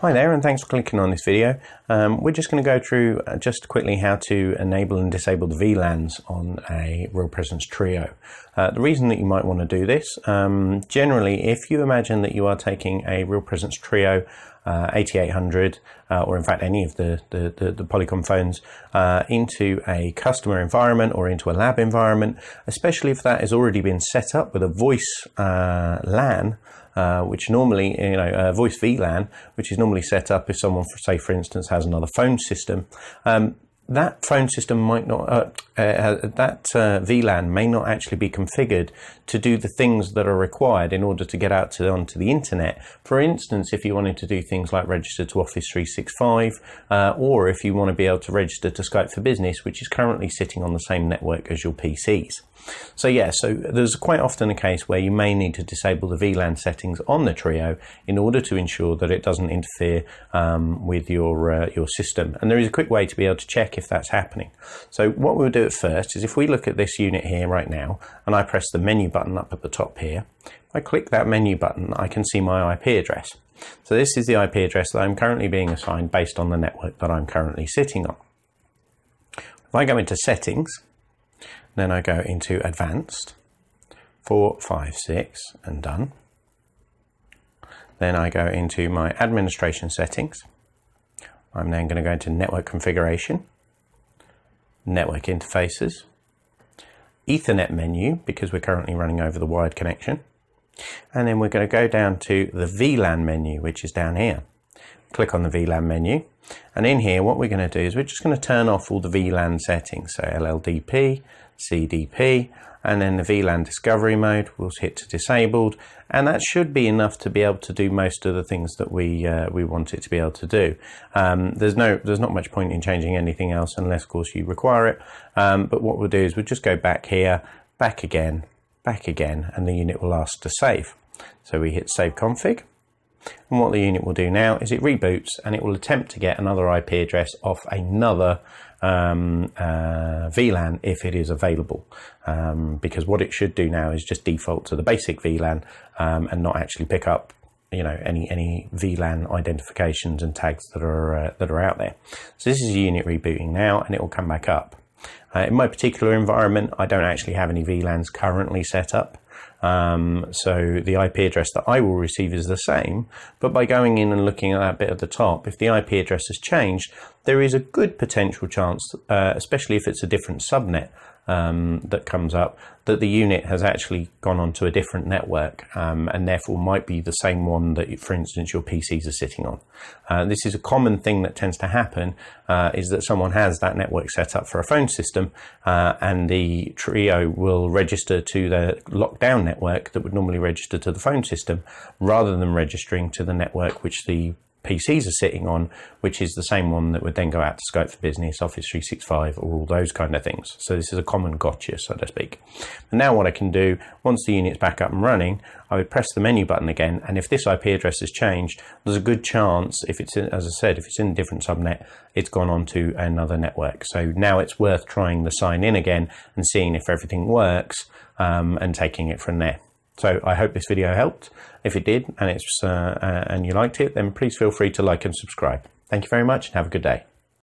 Hi there and thanks for clicking on this video. Um, we're just going to go through uh, just quickly how to enable and disable the VLANs on a Real Presence Trio. Uh, the reason that you might want to do this, um, generally if you imagine that you are taking a Real Presence Trio uh, 8800 uh, or in fact any of the, the, the, the Polycom phones uh, into a customer environment or into a lab environment, especially if that has already been set up with a voice uh, LAN uh, which normally, you know, uh, voice VLAN, which is normally set up if someone, say, for instance, has another phone system. Um, that phone system might not, uh, uh, that uh, VLAN may not actually be configured to do the things that are required in order to get out to onto the internet. For instance, if you wanted to do things like register to Office 365, uh, or if you want to be able to register to Skype for Business, which is currently sitting on the same network as your PCs. So yeah, so there's quite often a case where you may need to disable the VLAN settings on the Trio in order to ensure that it doesn't interfere um, with your uh, your system. And there is a quick way to be able to check if that's happening. So what we'll do at first is if we look at this unit here right now, and I press the menu button up at the top here, if I click that menu button, I can see my IP address. So this is the IP address that I'm currently being assigned based on the network that I'm currently sitting on. If I go into settings, then I go into advanced, four, five, six, and done. Then I go into my administration settings. I'm then going to go into network configuration, network interfaces, Ethernet menu, because we're currently running over the wired connection. And then we're going to go down to the VLAN menu, which is down here. Click on the VLAN menu. And in here, what we're going to do is we're just going to turn off all the VLAN settings. So LLDP, CDP, and then the VLAN discovery mode we'll hit to disabled and that should be enough to be able to do most of the things that we uh, we want it to be able to do. Um, there's no there's not much point in changing anything else unless of course you require it. Um, but what we'll do is we'll just go back here back again back again and the unit will ask to save. So we hit save config. And what the unit will do now is it reboots and it will attempt to get another IP address off another um, uh, VLAN if it is available. Um, because what it should do now is just default to the basic VLAN um, and not actually pick up you know any any VLAN identifications and tags that are uh, that are out there. So this is a unit rebooting now, and it will come back up. Uh, in my particular environment, I don't actually have any VLANs currently set up. Um, so the IP address that I will receive is the same, but by going in and looking at that bit at the top, if the IP address has changed, there is a good potential chance, uh, especially if it's a different subnet, um, that comes up that the unit has actually gone onto a different network um, and therefore might be the same one that, for instance, your PCs are sitting on. Uh, this is a common thing that tends to happen uh, is that someone has that network set up for a phone system uh, and the Trio will register to the lockdown network that would normally register to the phone system rather than registering to the network which the PCs are sitting on, which is the same one that would then go out to Skype for Business, Office 365, or all those kind of things. So this is a common gotcha, so to speak. And now what I can do, once the unit's back up and running, I would press the menu button again, and if this IP address has changed, there's a good chance, if it's, in, as I said, if it's in a different subnet, it's gone on to another network. So now it's worth trying the sign in again and seeing if everything works um, and taking it from there. So I hope this video helped. If it did and it's uh, uh, and you liked it, then please feel free to like and subscribe. Thank you very much and have a good day.